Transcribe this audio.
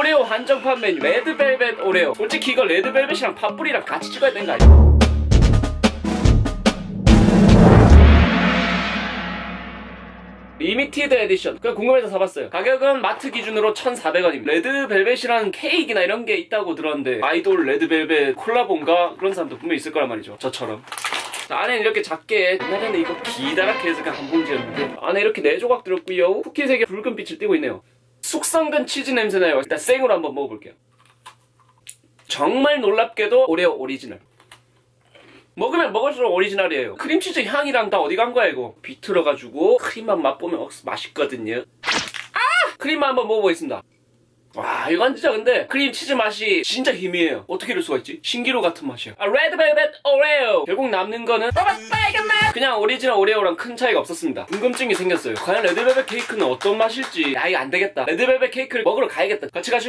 오레오 한정판 메뉴 레드벨벳 오레오. 솔직히 이거 레드벨벳이랑 파뿌리랑 같이 찍어야 되는 거 아니야? limited edition. 그냥 궁금해서 사봤어요. 가격은 마트 기준으로 1,400원입니다. 레드벨벳이라는 케이크나 이런 게 있다고 들었는데 아이돌 레드벨벳 콜라보인가? 그런 사람도 분명히 있을 거란 말이죠. 저처럼. 자, 안에는 이렇게 작게 옛날에는 이거 기다랗게 해서 그냥 한 봉지였는데 안에 이렇게 네 조각 들었고요. 쿠키색의 붉은 빛을 띠고 있네요 숙성된 치즈 냄새 나요. 일단 생으로 한번 먹어볼게요. 정말 놀랍게도 오레오 오리지널. 먹으면 먹을수록 오리지널이에요. 크림치즈 향이랑 다 어디 간 거야 이거? 비틀어가지고 크림만 맛보면 억수 맛있거든요. 아! 크림만 한번 먹어보겠습니다. 와 이건 진짜 근데 크림치즈 맛이 진짜 희미해요. 어떻게 이럴 수가 있지? 신기루 같은 맛이야. 아 레드벨벳 오레오 결국 남는 거는 빨간 맛 그냥 오리지널 오레오랑 큰 차이가 없었습니다. 궁금증이 생겼어요. 과연 레드벨벳 케이크는 어떤 맛일지. 아 이거 안 되겠다. 레드벨벳 케이크를 먹으러 가야겠다. 같이 가실